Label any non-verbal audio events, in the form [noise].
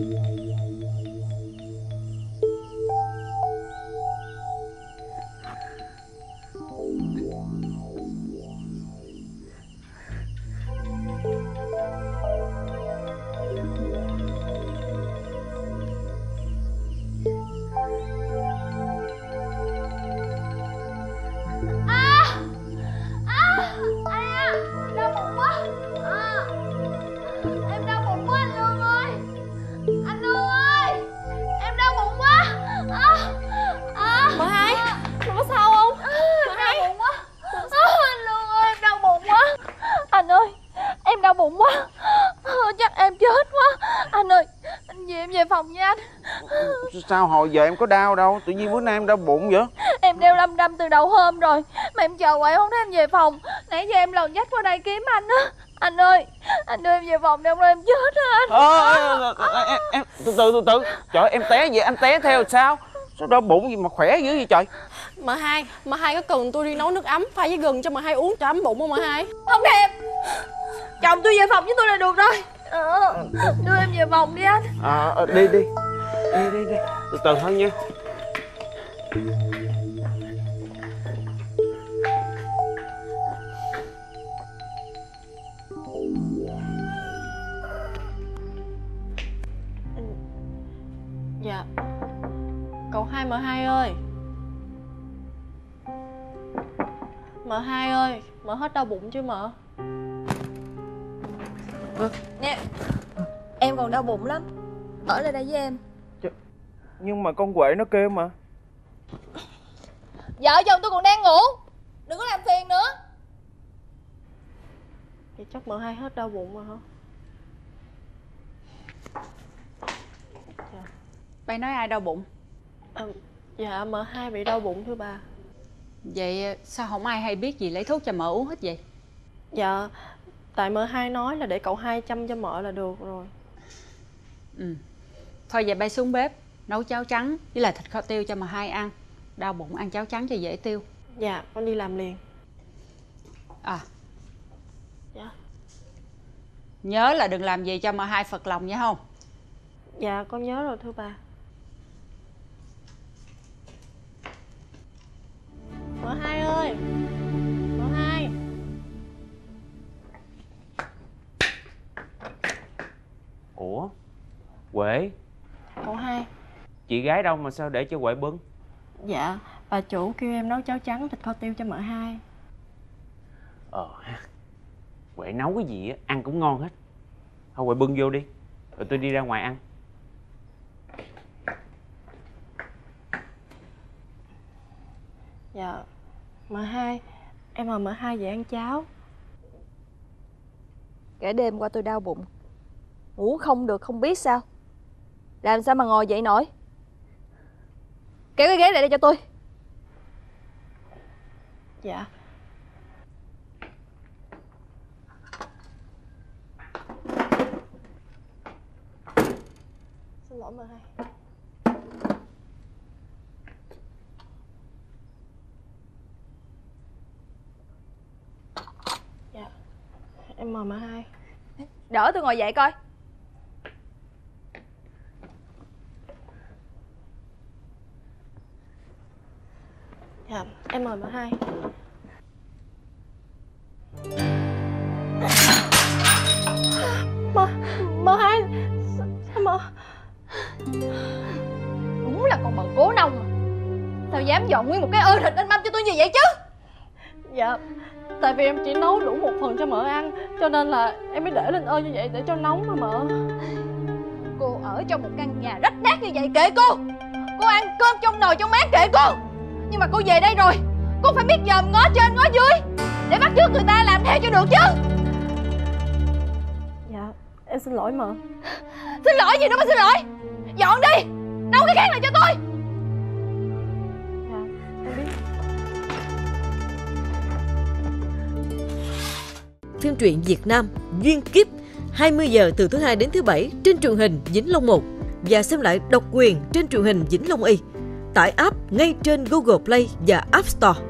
Yeah. Sao hồi giờ em có đau đâu? Tự nhiên bữa nay em đau bụng vậy? Em đeo lâm đâm từ đầu hôm rồi Mà em chờ hoài không thấy em về phòng. Nãy giờ em lần dắt qua đây kiếm anh á. Anh ơi Anh đưa em về phòng không em chết á anh. Ờ, ờ, ờ, em, em từ từ từ từ. Trời em té vậy anh té theo sao? Sao đau bụng gì mà khỏe dữ vậy trời? Mợ hai, mợ hai có cần tôi đi nấu nước ấm pha với gừng cho mợ hai uống cho ấm bụng không mợ hai? Không thèm. Chồng tôi về phòng với tôi là được rồi. Ờ, [laughs] Đưa em về phòng đi anh. À, à, đi đi. Đi đi đi. Từ từ thôi nha. Dạ. Cậu hai mợ hai ơi. Mợ hai ơi, mợ hết đau bụng chưa mợ? Nè Em còn đau bụng lắm. Ở lại đây với em. Nhưng mà con quệ nó kêu mà. Vợ chồng tôi còn đang ngủ. Đừng có làm phiền nữa. Vậy chắc mợ hai hết đau bụng rồi hả? Bay nói ai đau bụng? À, dạ mợ hai bị đau bụng thưa bà. Vậy sao không ai hay biết gì lấy thuốc cho mợ uống hết vậy? Dạ Tại mợ hai nói là để cậu hai chăm cho mợ là được rồi Ừ. Thôi vậy bay xuống bếp Nấu cháo trắng với là thịt kho tiêu cho mợ hai ăn. Đau bụng ăn cháo trắng cho dễ tiêu. Dạ con đi làm liền. À. Dạ. Nhớ là đừng làm gì cho mợ hai phật lòng nha không? Dạ con nhớ rồi thưa bà. Mợ hai ơi quệ Cậu hai. Chị gái đâu mà sao để cho quệ bưng? Dạ bà chủ kêu em nấu cháo trắng thịt kho tiêu cho mợ hai. Ờ ha quệ nấu cái gì á ăn cũng ngon hết. Thôi quệ bưng vô đi rồi tôi đi ra ngoài ăn. Dạ Mợ hai Em mời mợ hai về ăn cháo. Cả đêm qua tôi đau bụng. Ngủ không được không biết sao Làm sao mà ngồi dậy nổi? Kéo cái ghế lại đây cho tôi. Dạ. Xin lỗi mợ hai. Dạ. Em mời mợ hai. Đỡ tôi ngồi dậy coi Dạ em mời mợ hai. Mợ Mợ hai Sao sao mợ Đúng là con bần cố nông à. Sao dám dọn nguyên một cái ơ thịt anh mâm cho tôi như vậy chứ? Dạ Tại vì em chỉ nấu đủ một phần cho mợ ăn Cho nên là em mới để lên ơ như vậy để cho nóng mà mợ. Cô ở trong một căn nhà rách nát như vậy kệ cô. Cô ăn cơm trong nồi trong mát kệ cô Nhưng mà cô về đây rồi. Cô phải biết dòm ngó trên ngó dưới. Để bắt chước người ta làm theo cho được chứ. Dạ em xin lỗi mợ [laughs] Xin lỗi gì đâu mà xin lỗi. Dọn đi. Nấu cái khác lại cho tôi. Dạ em biết. Phim truyện Việt Nam Duyên Kiếp 20 giờ từ thứ hai đến thứ bảy trên truyền hình Vĩnh Long 1 và xem lại độc quyền trên truyền hình Vĩnh Long Y tải app ngay trên Google Play và App Store.